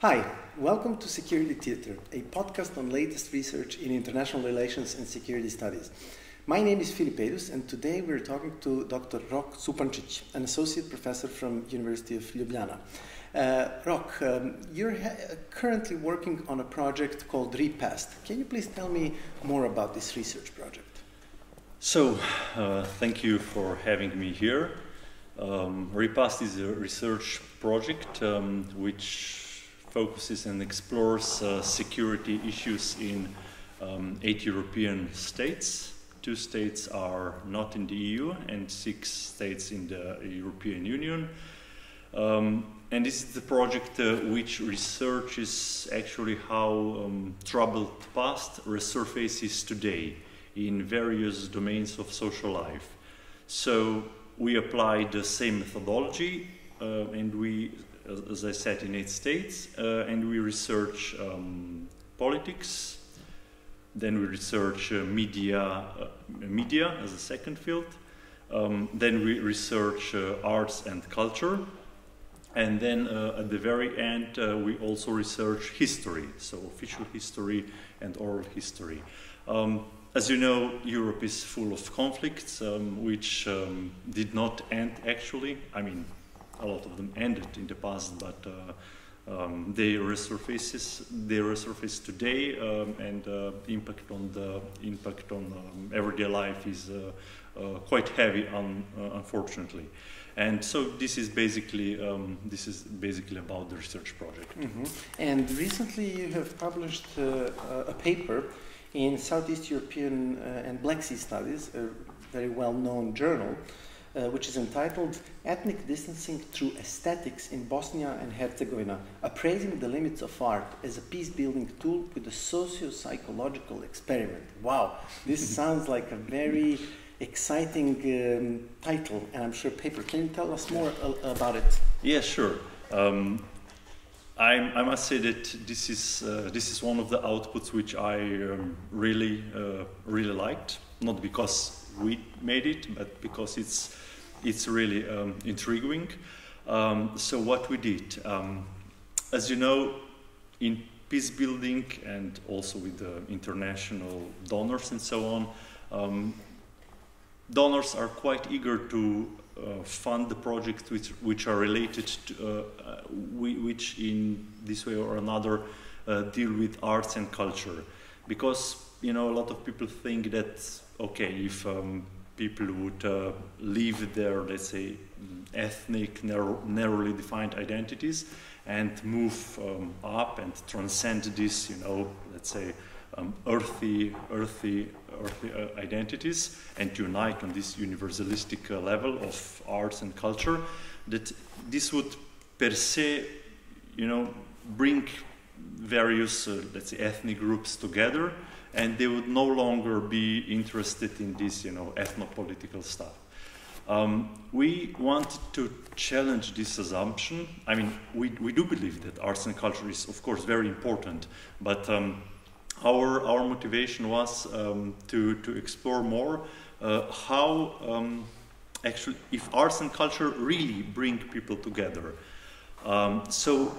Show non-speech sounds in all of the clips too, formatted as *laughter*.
Hi, welcome to Security Theatre, a podcast on latest research in international relations and security studies. My name is Filip Ejdus, and today we're talking to Dr. Rok Zupančič, an associate professor from University of Ljubljana. Uh, Rok, um, you're currently working on a project called RePast. Can you please tell me more about this research project? So, uh, thank you for having me here. Um, RePast is a research project um, which focuses and explores uh, security issues in um, eight European states. Two states are not in the EU, and six states in the European Union. Um, and this is the project uh, which researches actually how um, troubled past resurfaces today in various domains of social life. So we apply the same methodology uh, and we as I said, in eight states, uh, and we research um, politics. Then we research uh, media, uh, media as a second field. Um, then we research arts and culture. And then uh, at the very end, uh, we also research history, so official history and oral history. Um, as you know, Europe is full of conflicts, um, which um, did not end actually. I mean, a lot of them ended in the past, but uh, um, they resurfaces they resurface today, um, and uh, impact on the impact on um, everyday life is uh, uh quite heavy, un, uh, unfortunately. And so this is basically um, this is basically about the research project. Mm -hmm. And recently you have published uh, a paper in Southeast European and Black Sea Studies, a very well-known journal uh, which is entitled Ethnic Distancing Through Aesthetics in Bosnia and Herzegovina Appraising the Limits of Art as a Peace Building Tool with a Socio Psychological Experiment. Wow, this *laughs* sounds like a very exciting um, title and I'm sure paper. Can you tell us more uh, about it? Yeah, sure. Um, I, I, must say that this is uh, this is one of the outputs which I um, really uh, really liked. Not because we made it, but because it's it's really um, intriguing. Um, so what we did, um, as you know, in peace building and also with the international donors and so on, um, donors are quite eager to uh, fund the projects which, which are related to, uh, uh, which in this way or another uh, deal with arts and culture. Because, you know, a lot of people think that, okay, if um, people would uh, leave their, let's say, ethnic, narrow, narrowly defined identities and move um, up and transcend this, you know, let's say, um, earthy, earthy, earthy uh, identities and unite on this universalistic uh, level of arts and culture, that this would per se, you know, bring various, uh, let's say, ethnic groups together and they would no longer be interested in this, you know, ethno-political stuff. Um, we want to challenge this assumption. I mean, we, we do believe that arts and culture is, of course, very important, but um, our, our motivation was um, to, to explore more uh, how um, actually, if arts and culture really bring people together. Um, so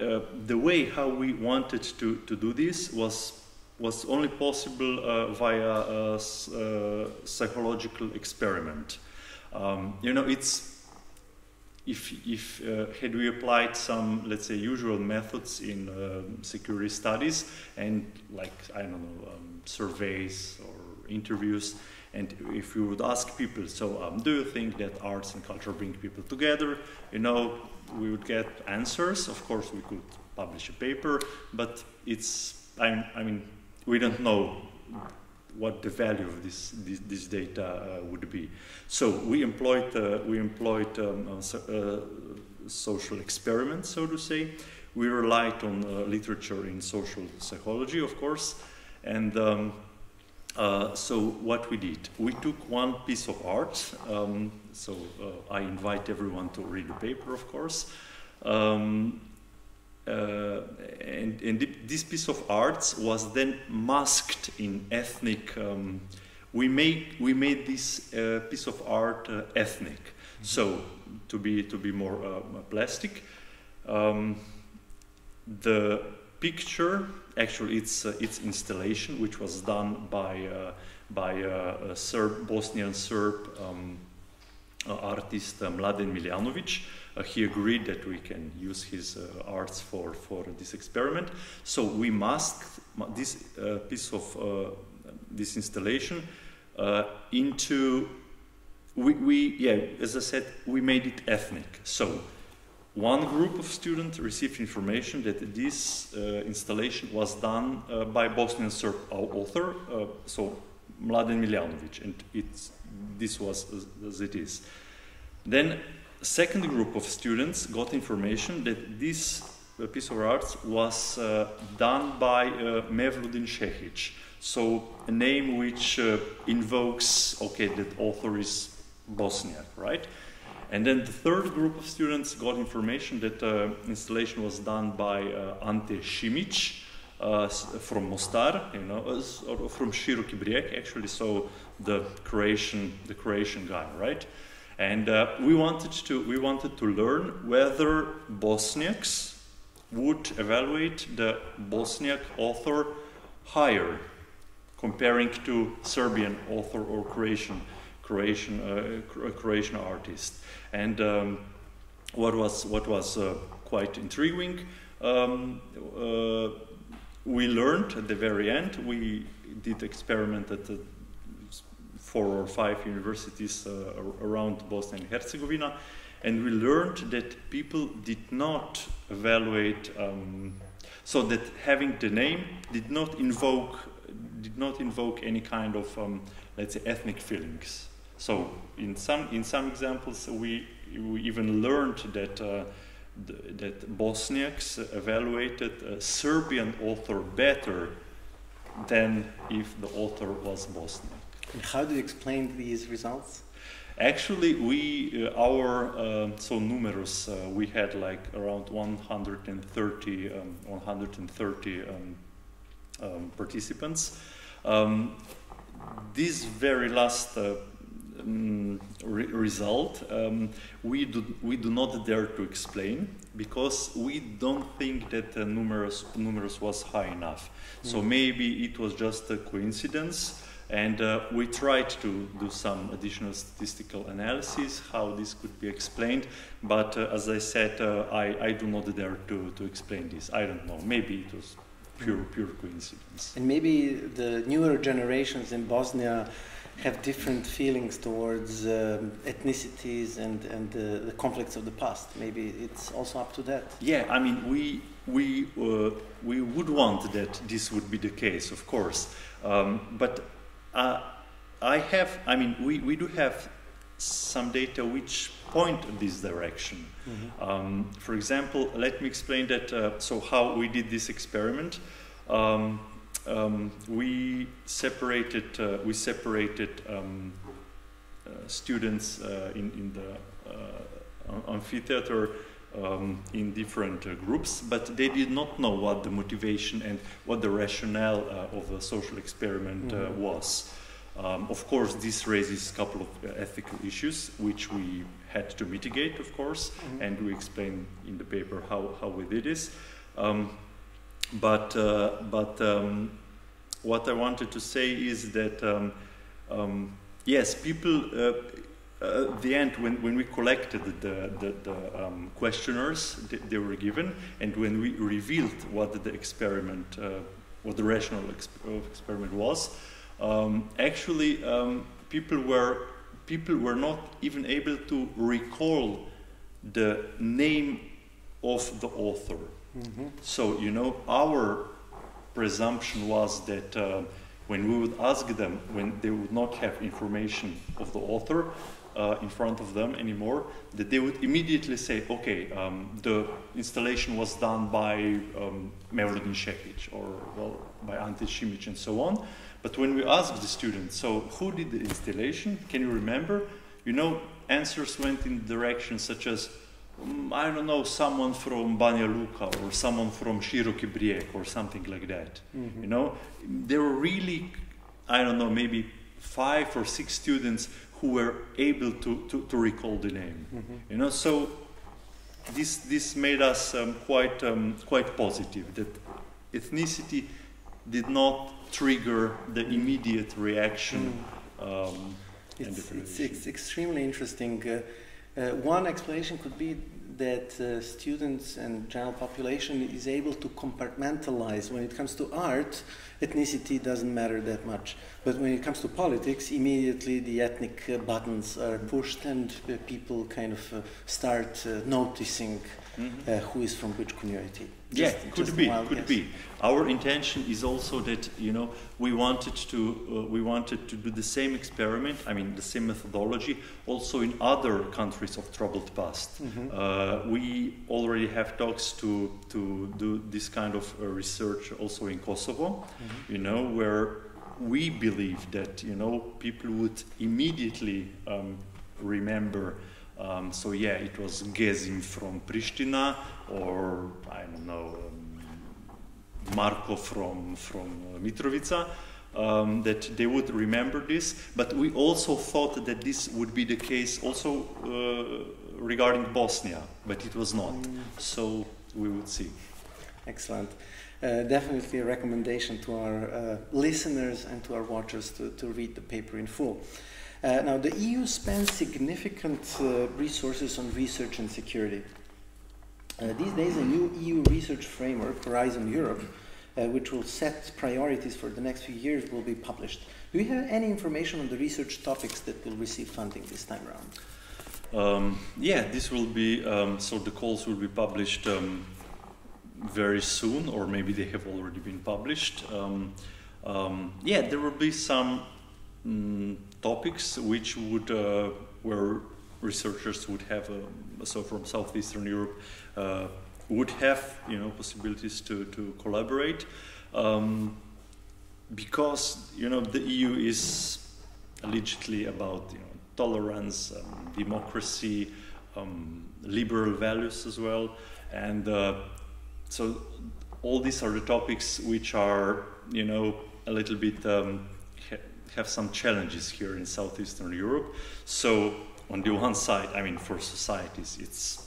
uh, the way how we wanted to, to do this was was only possible uh, via a, a, psychological experiment. Um, you know, it's if, if uh, had we applied some, let's say, usual methods in uh, security studies and like, I don't know, um, surveys or interviews, and if we would ask people, so um, do you think that arts and culture bring people together? You know, we would get answers. Of course, we could publish a paper, but it's, I, I mean, we don't know what the value of this, this, this data uh, would be. So we employed, uh, we employed um, uh, social experiments, so to say. We relied on uh, literature in social psychology, of course. And um, uh, so what we did, we took one piece of art. Um, so uh, I invite everyone to read the paper, of course. Um, uh, and, and, this piece of art was then masked in ethnic. Um, we made we made this uh, piece of art uh, ethnic. Mm -hmm. So to be to be more uh, plastic, um, the picture, actually, it's uh, its installation, which was done by uh, by uh, a Serb, Bosnian Serb um, uh, artist uh, Mladen Miljanovic. Uh, he agreed that we can use his uh, arts for, for this experiment. So we masked this uh, piece of this installation into we, we yeah as I said we made it ethnic. So one group of students received information that this uh, installation was done uh, by Bosnian Serb author, uh, so Mladen Miljanovic, and it's, this was as, as it is. Then second group of students got information that this uh, piece of art was uh, done by uh, Mevludin Šehić. So a name which uh, invokes, okay, that author is Bosniak, right? And then the third group of students got information that uh, installation was done by uh, Ante Šimić uh, from Mostar, you know, from Široki Brijeg, actually. So the Croatian, the Croatian guy, right? And uh, we wanted to we wanted to learn whether Bosniaks would evaluate the Bosniak author higher, comparing to Serbian author or Croatian Croatian uh, Croatian artist. And um, what was what was uh, quite intriguing. Um, uh, we learned at the very end. We did experiment at the four or five universities uh, around Bosnia and Herzegovina, and we learned that people did not evaluate. Um, so that having the name did not invoke did not invoke any kind of um, let's say ethnic feelings. So in some in some examples we we even learned that. Uh, that Bosniaks evaluated a Serbian author better than if the author was Bosniak. And how do you explain these results? Actually, we uh, our uh, so numerous uh, we had like around 130 um, 130 um, um, participants. Um, this very last uh, um, re result um, we do we do not dare to explain because we don't think that the numerous numerous was high enough. Mm. So maybe it was just a coincidence and uh, we tried to do some additional statistical analysis, how this could be explained. But uh, as I said, uh, I, I do not dare to, to explain this. I don't know. Maybe it was pure, pure coincidence. And maybe the newer generations in Bosnia have different feelings towards um, ethnicities and, and uh, the conflicts of the past. Maybe it's also up to that. Yeah, I mean, we, we, uh, we would want that this would be the case, of course. Um, but uh, I have, I mean, we, we do have some data which point in this direction. Mm-hmm. Um, for example, let me explain that. Uh, so, how we did this experiment. Um, um, we separated uh, we separated um, uh, students uh, in, in the uh, amphitheater um, in different uh, groups, but they did not know what the motivation and what the rationale uh, of the social experiment uh, mm-hmm. was. Um, of course, this raises a couple of uh, ethical issues, which we had to mitigate, of course, mm-hmm. and we explain in the paper how, how we did this. Um, but uh, but um, what I wanted to say is that um, um, yes, people uh, the end, when, when we collected the, the, the um, questionnaires they, they, were given, and when we revealed what the experiment, uh, what the rational exp- experiment was, um, actually um, people were people were not even able to recall the name of the author. Mm-hmm. So you know, our presumption was that uh, when we would ask them, when they would not have information of the author, uh, in front of them anymore, that they would immediately say, okay, um, the installation was done by um, Mevludin Šehić or well, by Ante Šimić and so on. But when we asked the students, so who did the installation? Can you remember? You know, answers went in directions such as, um, I don't know, someone from Banja Luka or someone from Široki Brijeg or something like that. Mm-hmm. You know, there were really, I don't know, maybe five or six students who were able to, to, to recall the name. Mm-hmm. You know, so this this made us um, quite um, quite positive that ethnicity did not trigger the immediate reaction. Mm. Um, It's, it's, it's extremely interesting. Uh, uh, one explanation could be that uh, students and general population is able to compartmentalize when it comes to art ethnicity doesn't matter that much but when it comes to politics immediately the ethnic uh, buttons are pushed and uh, people kind of uh, start uh, noticing Mhm. uh, who is from which community Yeah, could be, wild could guess. be. Our intention is also that you know we wanted to uh, we wanted to do the same experiment. I mean the same methodology also in other countries of troubled past. Mhm. Uh, we already have talks to to do this kind of uh, research also in Kosovo. Mhm. You know where we believe that you know people would immediately um, remember. Um, so yeah, it was Gezim from Pristina, or I don't know, um, Marko from from Mitrovica. Um, that they would remember this, but we also thought that this would be the case also uh, regarding Bosnia, but it was not. Mm. So we would see. Excellent. Uh, definitely a recommendation to our uh, listeners and to our watchers to, to read the paper in full. Uh, now, the EU spends significant uh, resources on research and security. Uh, these days, a new EU research framework, Horizon Europe, which will set priorities for the next few years, will be published. Do you have any information on the research topics that will receive funding this time around? Um, yeah, this will be um, so the calls will be published um, very soon, or maybe they have already been published. Um, um, yeah, there will be some mm, topics which would uh, where researchers would have uh, so from southeastern Europe uh, would have you know possibilities to to collaborate um, because you know the EU is allegedly about you know tolerance, um, democracy, um, liberal values as well, and uh, so all these are the topics which are you know a little bit um, ha- have some challenges here in southeastern Europe. So on the one side, I mean for societies, it's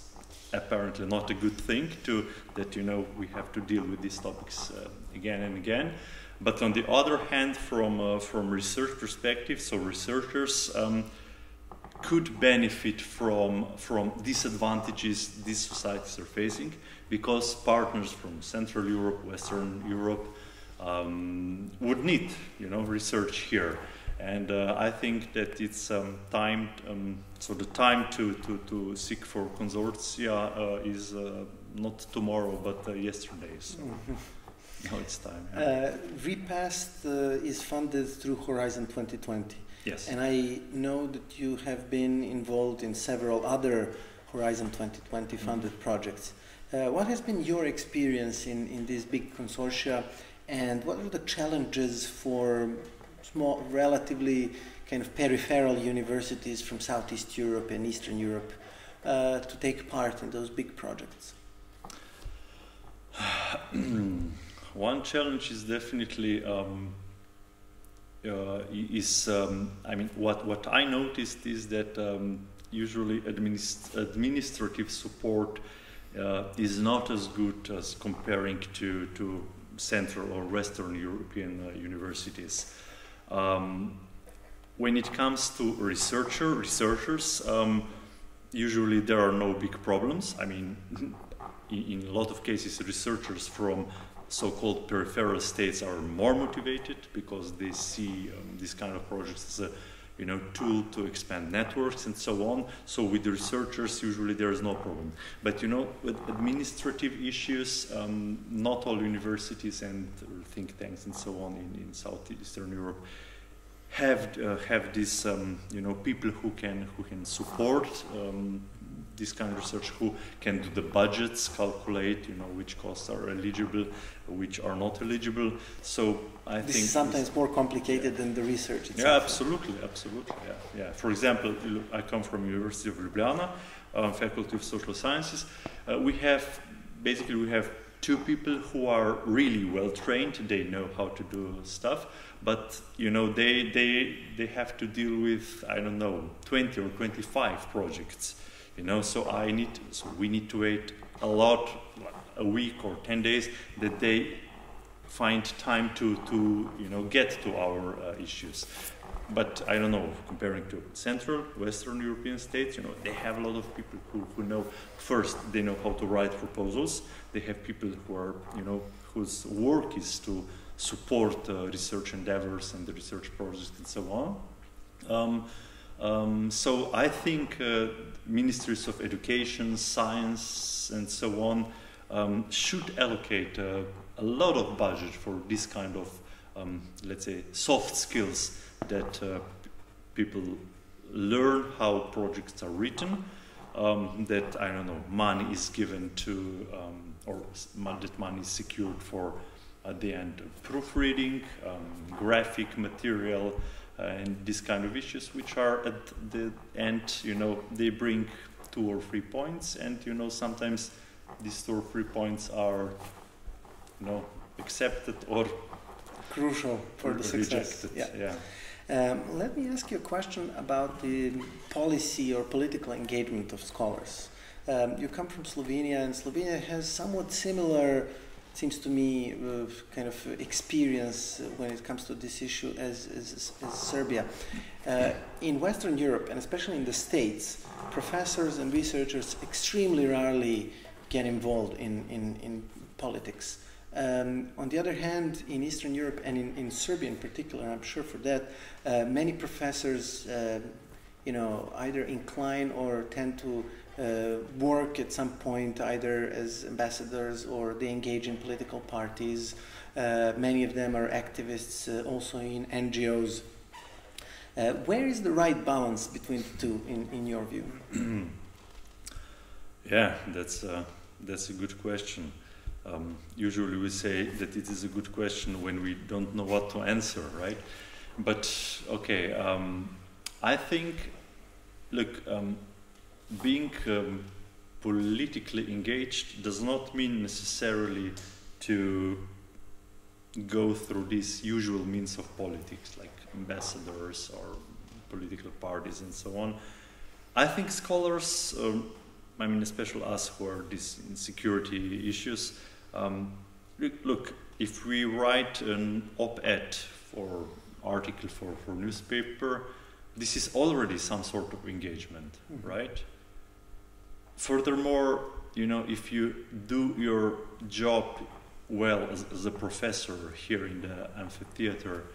apparently not a good thing to that you know we have to deal with these topics uh, again and again. But on the other hand, from uh, from research perspective, so researchers um, could benefit from from disadvantages these societies are facing because partners from Central Europe, Western Europe um, would need you know research here. And uh, I think that it's um, time. Um, so the time to, to, to seek for consortia uh, is uh, not tomorrow, but uh, yesterday. So *laughs* now it's time. yeah. Uh, Repast uh, is funded through Horizon 2020. yes. And I know that you have been involved in several other Horizon 2020 funded projects. Uh, what has been your experience in, in these big consortia, and what are the challenges for small, relatively kind of peripheral universities from Southeast Europe and Eastern Europe uh, to take part in those big projects? *sighs* One challenge is definitely um, uh, is um, I mean what what I noticed is that um, usually administ- administrative support uh, is not as good as comparing to to Central or Western European uh, universities. Um, when it comes to researcher researchers, um, usually there are no big problems. I mean, *laughs* in, in a lot of cases, researchers from so-called peripheral states are more motivated because they see um, these kind of projects as a you know tool to expand networks and so on. So with the researchers, usually there is no problem. But you know, with administrative issues, um, not all universities and think tanks and so on in, in southeastern Europe have uh, have this um, you know people who can who can support um, this kind of research who can do the budgets calculate you know which costs are eligible which are not eligible. So i This think is sometimes more complicated than the research itself. yeah absolutely absolutely yeah yeah. For example i come from university of ljubljana um, faculty of social sciences. Uh, we have basically we have two people who are really well trained they know how to do stuff but you know they they they have to deal with i don't know 20 or 25 projects You know, so I need, so we need to wait a lot, a week or ten days, that they find time to, to you know, get to our uh, issues. But I don't know, comparing to Central, Western European states, you know, they have a lot of people who, who know, first, they know how to write proposals. They have people who are, you know, whose work is to support uh, research endeavors and the research projects and so on. Um, um, so I think uh, ministries of education, science, and so on um, should allocate uh, a lot of budget for this kind of, um, let's say, soft skills that uh, people learn how projects are written. Um, that I don't know, money is given to, um, or that money is secured for at the end proofreading, um, graphic material, and these kind of issues, which are at the end, you know, they bring two or three points, and you know, sometimes these two or three points are, you know, accepted or crucial for the success. Rejected. Yeah. yeah. Um, let me ask you a question about the policy or political engagement of scholars. Um, you come from Slovenia, and Slovenia has somewhat similar, seems to me, uh, kind of experience when it comes to this issue as, as, as Serbia. Uh, in Western Europe, and especially in the States, professors and researchers extremely rarely get involved in, in, in politics. Um, on the other hand, in Eastern Europe and in, in Serbia in particular, I'm sure for that, uh, many professors, uh, you know, either incline or tend to uh, work at some point either as ambassadors or they engage in political parties. Uh, many of them are activists uh, also in NGOs. Uh, where is the right balance between the two, in, in your view? *clears throat* yeah, that's, that's a good question. Um, usually we say that it is a good question when we don't know what to answer, right? But okay, um, I think, look, um, being um, politically engaged does not mean necessarily to go through these usual means of politics, like ambassadors or political parties and so on. I think scholars, um, I mean, especially us who are these insecurity issues, um, look, if we write an op-ed for article for, for newspaper, this is already some sort of engagement, mm-hmm. right? Furthermore, you know, if you do your job well as, as a professor here in the amphitheater,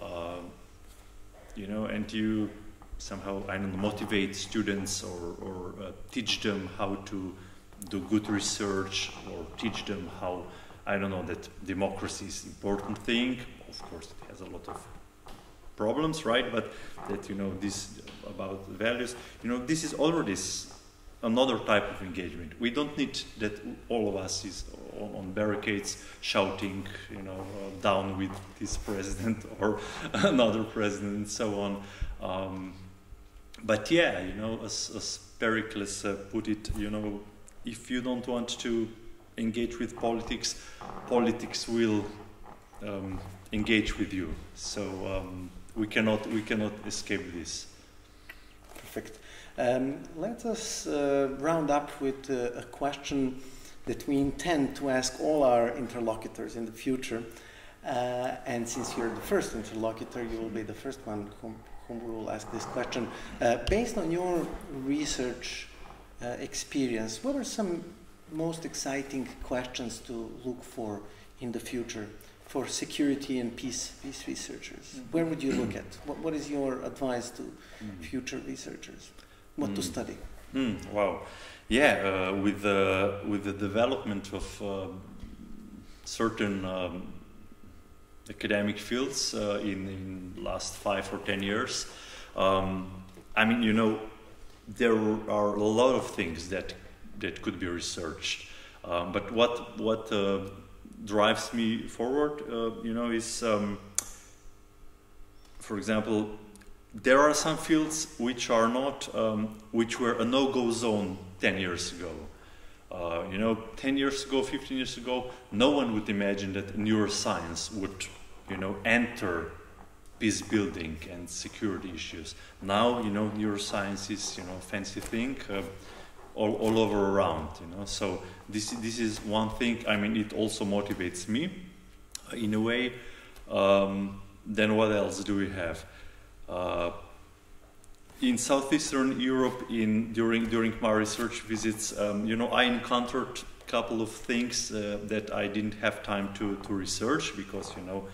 uh, you know, and you somehow I don't know, motivate students or, or uh, teach them how to do good research or teach them how I don't know that democracy is important thing. Of course, it has a lot of problems, right? But that you know this about values. You know, this is already another type of engagement. We don't need that all of us is on barricades shouting, you know, uh, down with this president *laughs* or another president and so on. Um, but yeah, you know, as, as Pericles uh, put it, you know, if you don't want to engage with politics, politics will um, engage with you. So um, we cannot we cannot escape this. Perfect. Um, let us uh, round up with uh, a question that we intend to ask all our interlocutors in the future. Uh, and since you're the first interlocutor, you will be the first one whom, whom we will ask this question. Uh, based on your research uh, experience, what are some most exciting questions to look for in the future for security and peace, peace researchers? Mm-hmm. Where would you look *clears throat* at? What, what is your advice to mm-hmm. future researchers? What mm. to study? Mm, wow. Yeah, uh, with, the, with the development of uh, certain um, academic fields uh, in, in last five or ten years, um, I mean, you know, there are a lot of things that that could be researched. Um, but what what uh, drives me forward, uh, you know, is um, for example, there are some fields which are not um, which were a no-go zone 10 years ago. Uh, you know, 10 years ago, 15 years ago, no one would imagine that neuroscience would, you know, enter peace building and security issues. Now, you know, neuroscience is, you know, a fancy thing. Uh, all, all over around. You know, so this this is one thing. I mean, it also motivates me uh, in a way. Um, then what else do we have? Uh, in southeastern Europe, in during during my research visits, um, you know, I encountered a couple of things uh, that I didn't have time to to research because you know,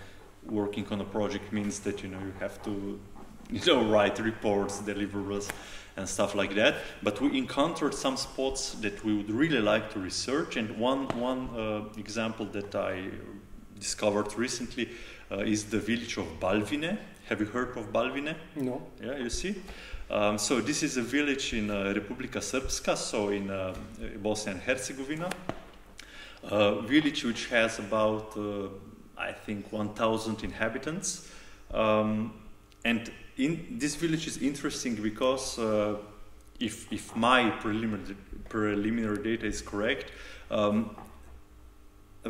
working on a project means that you know you have to *laughs* you know write reports, deliverables, and stuff like that. But we encountered some spots that we would really like to research, and one one uh, example that I discovered recently uh, is the village of Baljvine. Have you heard of Baljvine? No. Yeah, you see. Um, so this is a village in uh, Republika Srpska, so in uh, Bosnia and Herzegovina. A village which has about, uh, I think, 1,000 inhabitants. Um, and in, this village is interesting because uh, if, if my preliminary, preliminary data is correct, um,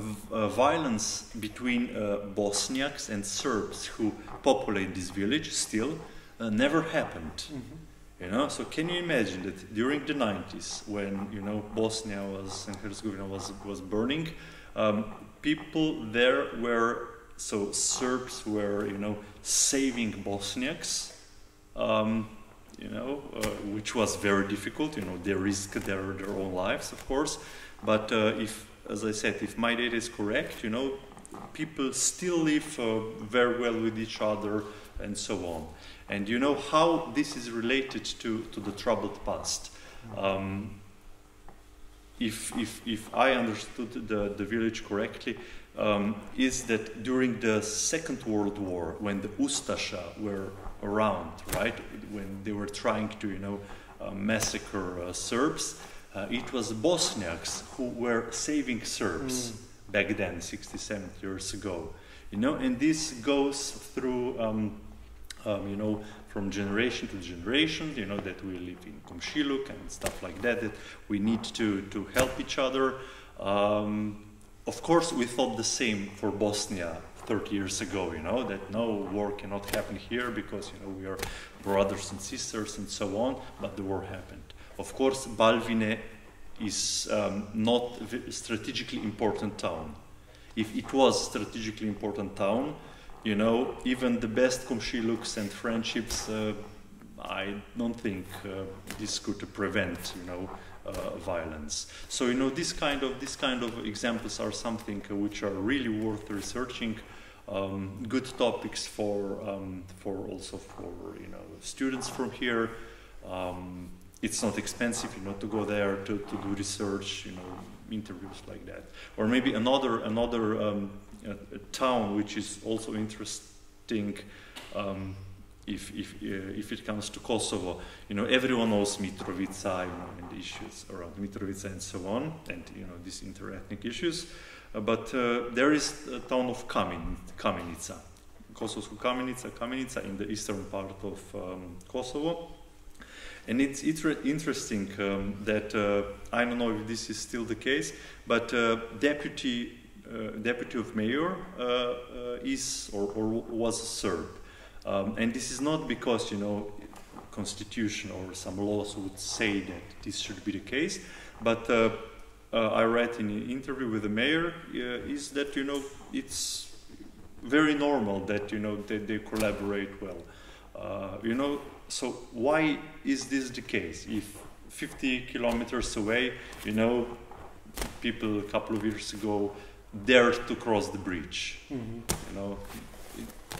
violence between uh, Bosniaks and Serbs who populate this village still uh, never happened. Mm-hmm. You know, so can you imagine that during the 90s, when you know Bosnia was and Herzegovina was was burning, um, people there were so Serbs were you know saving Bosniaks, um, you know, uh, which was very difficult. You know, they risked their their own lives, of course. But uh, if, as I said, if my data is correct, you know, people still live uh, very well with each other and so on. And you know how this is related to, to the troubled past. Um, if, if, if I understood the, the village correctly, um, is that during the Second World War, when the Ustasha were around, right, when they were trying to, you know, uh, massacre uh, Serbs, uh, it was Bosniaks who were saving Serbs mm. back then, 67 years ago. You know, and this goes through um, um, you know, from generation to generation, you know, that we live in Komshiluk and stuff like that, that we need to, to help each other. Um, of course, we thought the same for Bosnia 30 years ago, you know, that no war cannot happen here because, you know, we are brothers and sisters and so on, but the war happened. Of course, Baljvine is um, not a strategically important town. If it was strategically important town, you know, even the best komshiluks and friendships, uh, I don't think uh, this could prevent, you know, uh, violence. So you know, this kind of this kind of examples are something which are really worth researching. Um, good topics for um, for also for you know students from here. Um, it's not expensive, you know, to go there to, to do research, you know, interviews like that. Or maybe another another um, a, a town which is also interesting um, if, if, uh, if it comes to Kosovo. You know, everyone knows Mitrovica, you know, and the issues around Mitrovica and so on, and, you know, these interethnic issues. Uh, but uh, there is a town of Kamenica, Kosovsko Kamenica, Kamenica in the eastern part of um, Kosovo. And it's interesting um, that uh, I don't know if this is still the case, but uh, deputy uh, deputy of mayor uh, uh, is or, or, was a Serb. Um, and this is not because, you know, constitution or some laws would say that this should be the case, but uh, I read in an interview with the mayor is that, you know, it's very normal that, you know, they, collaborate well. You know, so why is this the case? If 50 kilometers away, you know, people a couple of years ago dared to cross the bridge. Mm-hmm. You know,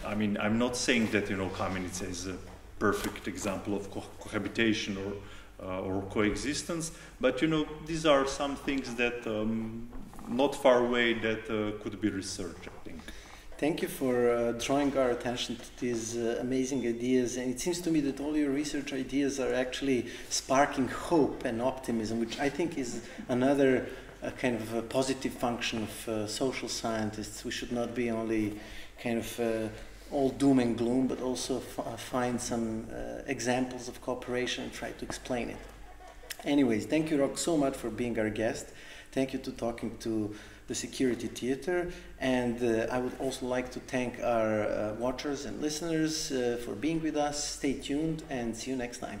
I mean, I'm not saying that you know Kamenica is a perfect example of co- cohabitation or uh, or coexistence, but you know these are some things that um, not far away that uh, could be researched. Thank you for uh, drawing our attention to these uh, amazing ideas. And it seems to me that all your research ideas are actually sparking hope and optimism, which I think is another a kind of positive function of uh, social scientists. We should not be only kind of uh, all doom and gloom, but also uh, find some uh, examples of cooperation and try to explain it. Anyways, thank you, Rok, so much for being our guest. Thank you to talking to the Security Theater, and uh, I would also like to thank our uh, watchers and listeners for being with us. Stay tuned and see you next time.